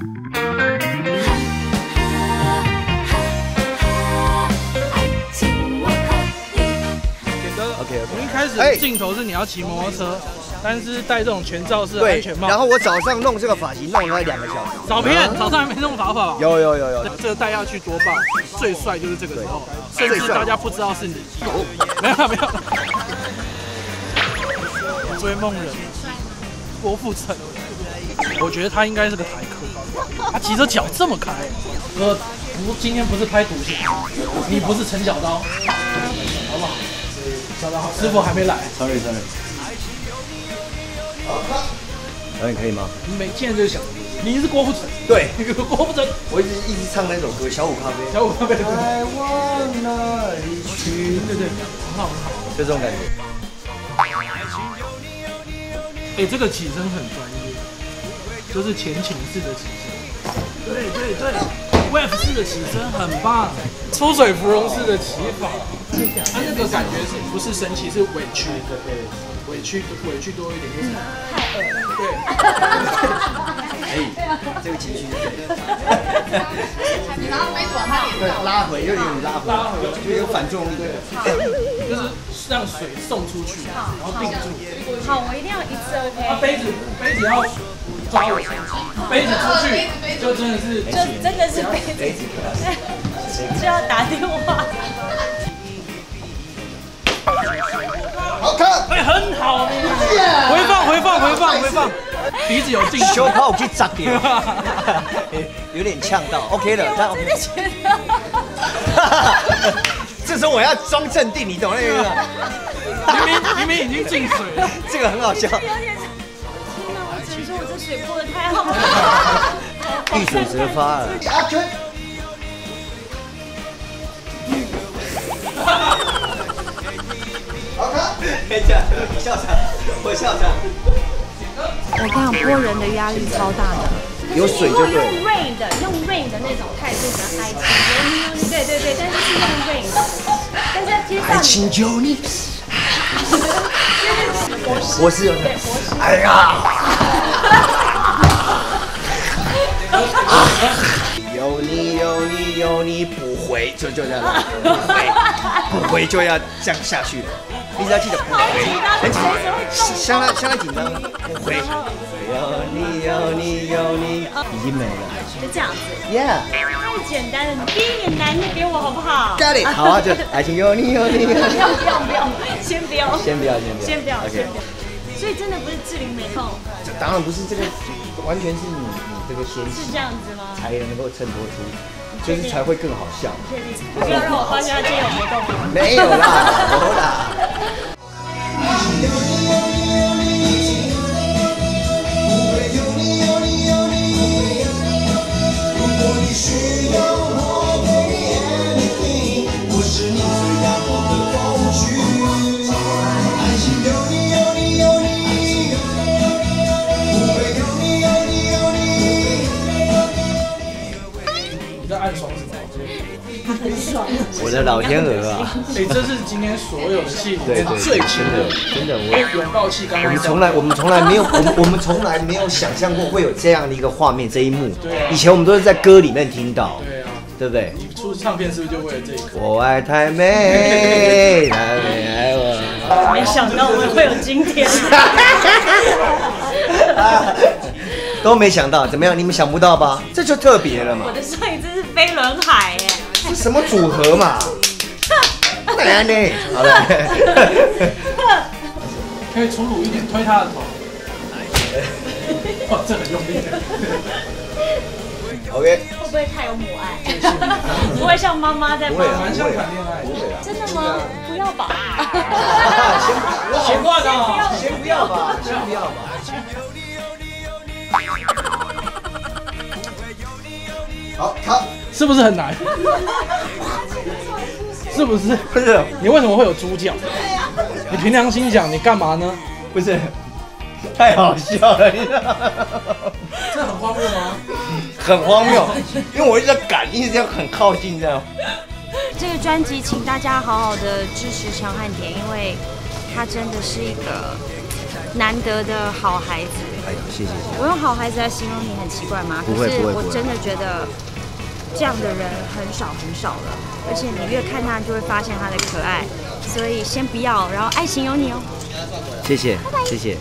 点歌 OK，OK 从一开哎始镜头是你要骑摩托车，但是戴这种全罩式的安全，帽。然后我早上弄这个发型弄了两个小时。早片早上还没弄法法吧？有有有有，这个戴下去多棒！最帅就是这个时候，甚至大家不知道是你。没有没有。追梦人，郭富城，我觉得他应该是个台客。他骑着脚这么开，哥，不，今天不是拍赌侠，你不是陈小刀，好不好？小刀，师傅还没来，Sorry Sorry。导演可以吗？你每见就想，你是郭富城，对，你是郭富城，我一直一直唱那首歌《小五咖啡》。小五咖啡，对爱往哪里去？对对，很好很好。就这种感觉。哎、这个起身很专业，就是前倾式的起身。对对对，wave 式的起身很棒，出水芙蓉式的起法，它那个感觉是不是神奇，是委屈的，对，委屈委屈多一点，就是太饿了，对。哎，这个情绪 你拿到杯子往他脸对，拉回又，有点拉回，拉回就有反作用力。就是让水送出去，然后定住。好，我一定要一次 OK，杯子杯子要抓我，杯子出去就真的是就真的是杯子，就要打电话。好看。哎、很好，回放回放回放回放，鼻子有进小球。怕我可以砸掉，有点呛到，OK 了，但我 OK 真的觉得，这时候我要装镇定，你懂那个？明明明明已经进水了，这个很好笑，有点，天哪！我只能说我这水泼的太好了。遇水则发了。好看。等一下，我笑场，我笑场。我跟你讲，播人的压力超大的。有水就对了。用 rain 的，用 rain 的那种态度跟爱情，对对对，但是是用 rain 的，但是接爱上情就你。我是有点，哎呀，有你有你有你不回，就就这样，不回不回就要这样下去，一直要记得不回，很紧张，相当相当紧张，不回。有你有你有你，已经没了就这样子，，Yeah。太简单了，你第一点难的给我好不好？Got it，好啊，就爱情有你有你有你。不要不要不要，先不要，先不要，先不要，先不要先不要。所以真的不是志玲没空，这当然不是这个，完全是你你这个先是这样子吗？才能够衬托出，就是才会更好笑。不要让我发现他今天有活动吗？没有啦，没有啦。你我的老天鹅啊！哎、这是今天所有的戏里面最真轻的的。真的，我拥抱戏刚刚我们从来我们从来没有我们我们从来没有想象过会有这样的一个画面这一幕对啊。以前我们都是在歌里面听到，对啊，对不对？你出唱片是不是就为了这一个？我爱太美，太美爱我。没想到我们会有今天。都没想到，怎么样？你们想不到吧？这就特别了嘛我。的上一次是飞轮海耶，这什么组合嘛？难呢？好了，可以粗鲁一点，推他的头。哇，这很用力。OK，会不会太有母爱？不会像妈妈在不会谈恋爱不会啊。真的吗？不要吧。先挂的哦。先不要吧，先不要吧。好，好，是不是很难？是不是？不是，你为什么会有猪脚？你凭良心讲，你干嘛呢？不是，太好笑了，你知道吗？这很荒谬吗？很荒谬，因为我一直在赶，一直这样很靠近这样。这个专辑，请大家好好的支持强汉田，因为他真的是一个难得的好孩子。哎呀，谢谢谢谢。我用好孩子来形容你很奇怪吗？不会可是不会不会我真的觉得这样的人很少很少了，而且你越看他就会发现他的可爱，所以先不要，然后爱情有你哦。谢谢谢谢。